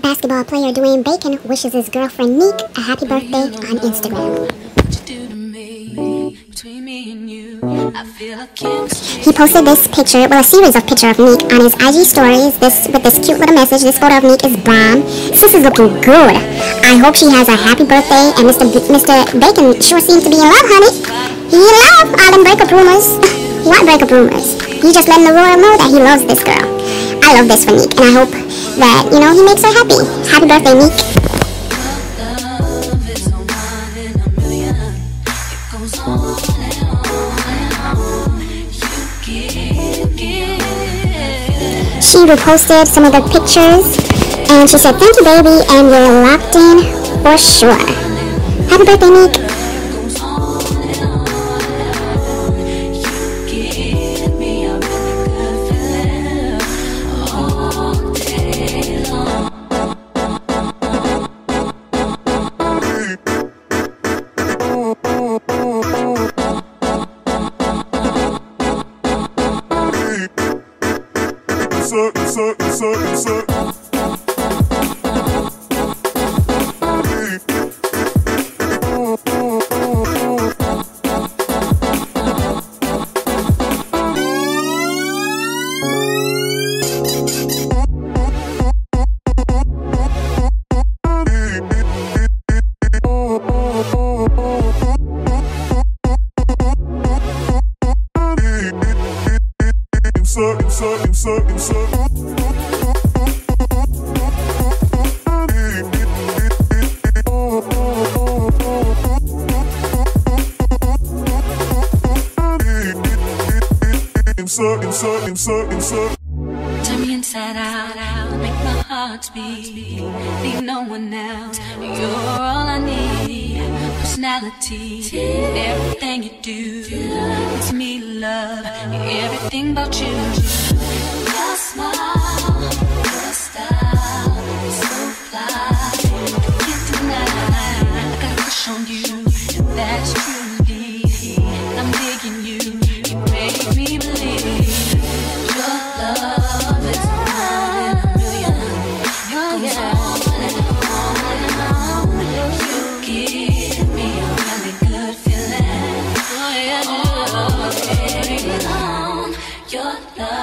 Basketball player Dwayne Bacon wishes his girlfriend Nique a happy birthday on Instagram. He posted this picture, well, a series of pictures of Nique on his IG stories. This with this cute little message. This photo of Nique is bomb. Sis is looking good. I hope she has a happy birthday. And Mr. B- Mr. Bacon sure seems to be in love, honey. He in love. All them breakup rumors. what breakup rumors? He just letting the world know that he loves this girl. I love this for Nique, and I hope that you know he makes her happy. Happy birthday, Nique. She reposted some of the pictures and she said, Thank you, baby, and you're locked in for sure. Happy birthday, Nique. Insert, insert, insert, insert. Turn me inside out, out, make my heart beat. Need no one else. You're all I need. Personality, everything you do. It's me, love, everything about you. Turning on your love.